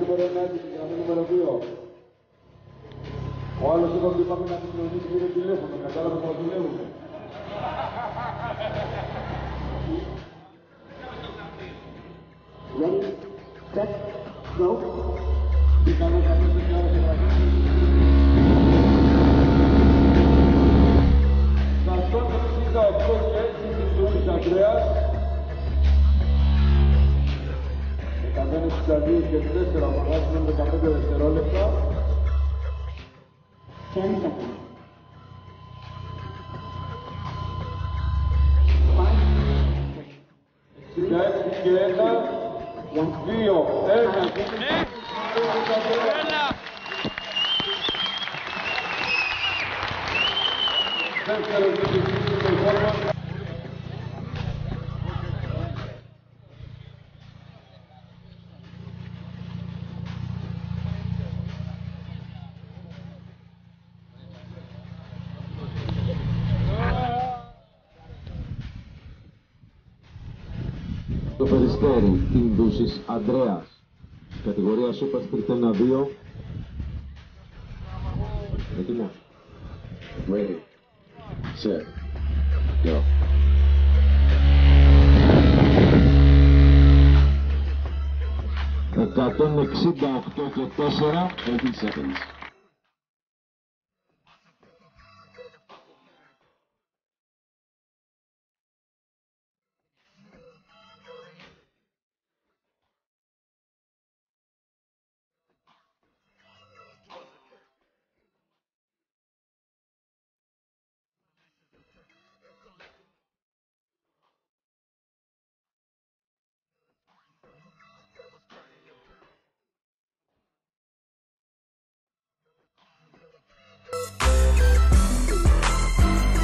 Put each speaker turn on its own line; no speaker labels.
νούμερο 1 και γραμμή νούμερο 2. Ο άλλος εδώ που είπαμε να επικοινωνήσει με το τηλέφωνο, κατάλαβε που δουλεύουμε. 162 και 4 αποφάσισαν 15 δευτερόλεπτα.
10 seconds.
Σιγά έξι και ένα, δύο, ένα. Δεύτερο διευθυντή
Το Περιστέρι, την Δούσης Ανδρέας. Κατηγορία Super Street 1-2. Έτοιμος; Ready. Set. Go. Εκατόν εξήντα οκτώ και τέσσερα. 80 seconds.